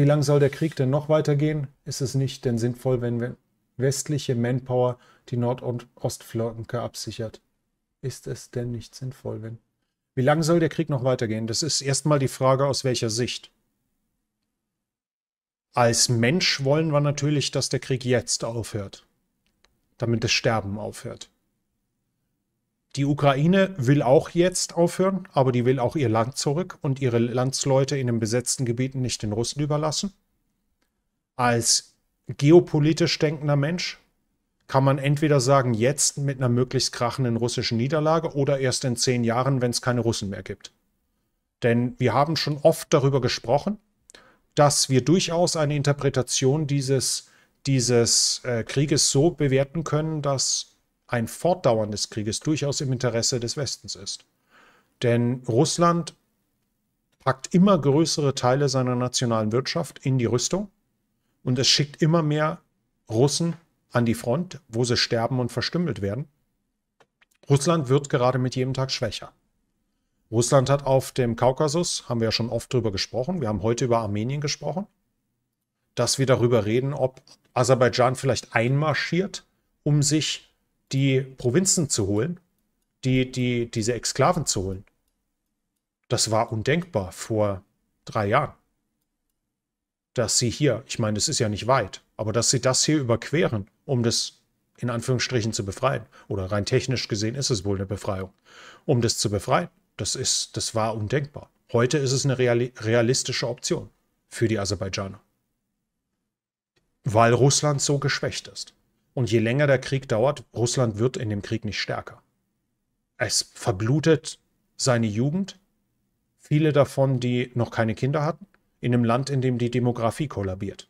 Wie lange soll der Krieg denn noch weitergehen? Ist es nicht denn sinnvoll, wenn westliche Manpower die Nord- und Ostflanke absichert? Ist es denn nicht sinnvoll, wenn... Wie lange soll der Krieg noch weitergehen? Das ist erstmal die Frage, aus welcher Sicht. Als Mensch wollen wir natürlich, dass der Krieg jetzt aufhört, damit das Sterben aufhört. Die Ukraine will auch jetzt aufhören, aber die will auch ihr Land zurück und ihre Landsleute in den besetzten Gebieten nicht den Russen überlassen. Als geopolitisch denkender Mensch kann man entweder sagen, jetzt mit einer möglichst krachenden russischen Niederlage oder erst in zehn Jahren, wenn es keine Russen mehr gibt. Denn wir haben schon oft darüber gesprochen, dass wir durchaus eine Interpretation dieses, dieses äh, Krieges so bewerten können, dass ein Fortdauern des Krieges durchaus im Interesse des Westens ist. Denn Russland packt immer größere Teile seiner nationalen Wirtschaft in die Rüstung und es schickt immer mehr Russen an die Front, wo sie sterben und verstümmelt werden. Russland wird gerade mit jedem Tag schwächer. Russland hat auf dem Kaukasus, haben wir ja schon oft drüber gesprochen, wir haben heute über Armenien gesprochen, dass wir darüber reden, ob Aserbaidschan vielleicht einmarschiert, um sich die Provinzen zu holen, die, die, diese Exklaven zu holen. Das war undenkbar vor drei Jahren. Dass sie hier, ich meine, es ist ja nicht weit, aber dass sie das hier überqueren, um das in Anführungsstrichen zu befreien, oder rein technisch gesehen ist es wohl eine Befreiung, um das zu befreien, das, ist, das war undenkbar. Heute ist es eine realistische Option für die Aserbaidschaner, weil Russland so geschwächt ist. Und je länger der Krieg dauert, Russland wird in dem Krieg nicht stärker. Es verblutet seine Jugend, viele davon, die noch keine Kinder hatten, in einem Land, in dem die Demografie kollabiert.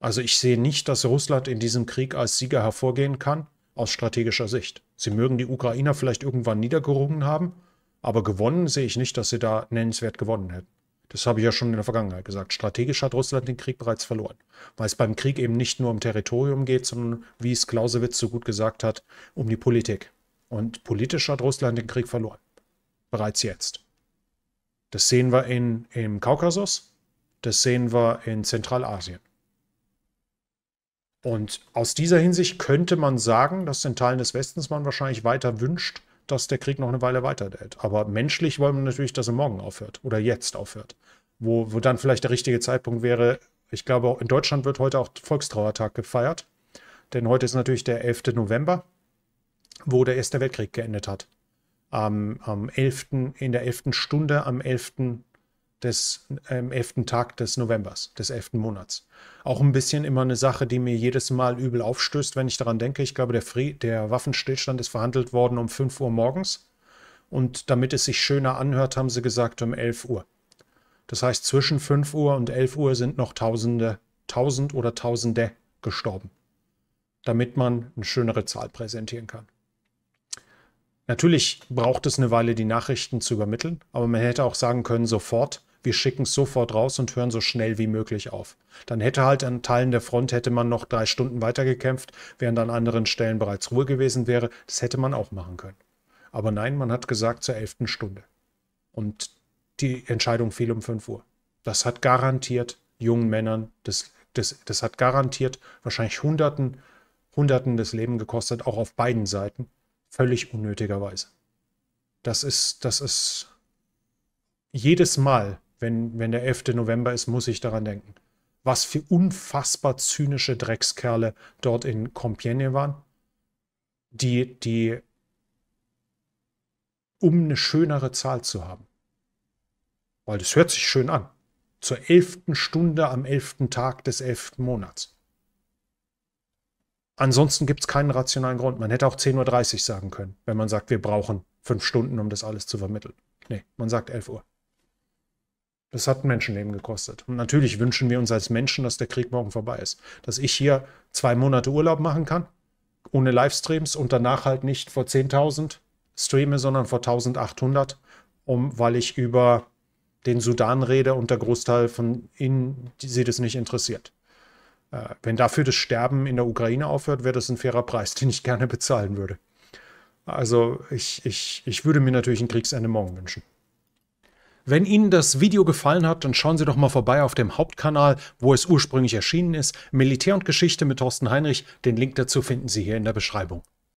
Also ich sehe nicht, dass Russland in diesem Krieg als Sieger hervorgehen kann, aus strategischer Sicht. Sie mögen die Ukrainer vielleicht irgendwann niedergerungen haben, aber gewonnen sehe ich nicht, dass sie da nennenswert gewonnen hätten. Das habe ich ja schon in der Vergangenheit gesagt. Strategisch hat Russland den Krieg bereits verloren, weil es beim Krieg eben nicht nur um Territorium geht, sondern, wie es Clausewitz so gut gesagt hat, um die Politik. Und politisch hat Russland den Krieg verloren. Bereits jetzt. Das sehen wir in, im Kaukasus, das sehen wir in Zentralasien. Und aus dieser Hinsicht könnte man sagen, dass in Teilen des Westens man wahrscheinlich weiter wünscht, dass der Krieg noch eine Weile weiterhält. Aber menschlich wollen wir natürlich, dass er morgen aufhört oder jetzt aufhört. Wo, wo dann vielleicht der richtige Zeitpunkt wäre, ich glaube, in Deutschland wird heute auch Volkstrauertag gefeiert. Denn heute ist natürlich der 11. November, wo der Erste Weltkrieg geendet hat. Am, am 11., in der 11. Stunde am 11 des ähm, 11. Tag des Novembers, des 11. Monats. Auch ein bisschen immer eine Sache, die mir jedes Mal übel aufstößt, wenn ich daran denke. Ich glaube, der, Fried, der Waffenstillstand ist verhandelt worden um 5 Uhr morgens. Und damit es sich schöner anhört, haben sie gesagt um 11 Uhr. Das heißt, zwischen 5 Uhr und 11 Uhr sind noch Tausende, Tausend oder Tausende gestorben. Damit man eine schönere Zahl präsentieren kann. Natürlich braucht es eine Weile, die Nachrichten zu übermitteln, aber man hätte auch sagen können, sofort, wir schicken es sofort raus und hören so schnell wie möglich auf. Dann hätte halt an Teilen der Front hätte man noch drei Stunden weitergekämpft, während an anderen Stellen bereits Ruhe gewesen wäre. Das hätte man auch machen können. Aber nein, man hat gesagt zur elften Stunde. Und die Entscheidung fiel um 5 Uhr. Das hat garantiert jungen Männern, das, das, das hat garantiert wahrscheinlich Hunderten, Hunderten das Leben gekostet, auch auf beiden Seiten. Völlig unnötigerweise. Das ist, das ist jedes Mal, wenn, wenn der 11. November ist, muss ich daran denken. Was für unfassbar zynische Dreckskerle dort in Compiègne waren, die, die, um eine schönere Zahl zu haben. Weil das hört sich schön an. Zur elften Stunde am elften Tag des elften Monats. Ansonsten gibt es keinen rationalen Grund. Man hätte auch 10.30 Uhr sagen können, wenn man sagt, wir brauchen fünf Stunden, um das alles zu vermitteln. Nee, man sagt 11 Uhr. Das hat Menschenleben gekostet. Und natürlich wünschen wir uns als Menschen, dass der Krieg morgen vorbei ist. Dass ich hier zwei Monate Urlaub machen kann, ohne Livestreams und danach halt nicht vor 10.000 streame, sondern vor 1.800, um, weil ich über den Sudan rede und der Großteil von ihnen sie das nicht interessiert. Äh, wenn dafür das Sterben in der Ukraine aufhört, wäre das ein fairer Preis, den ich gerne bezahlen würde. Also ich, ich, ich würde mir natürlich ein Kriegsende morgen wünschen. Wenn Ihnen das Video gefallen hat, dann schauen Sie doch mal vorbei auf dem Hauptkanal, wo es ursprünglich erschienen ist. Militär und Geschichte mit Thorsten Heinrich. Den Link dazu finden Sie hier in der Beschreibung.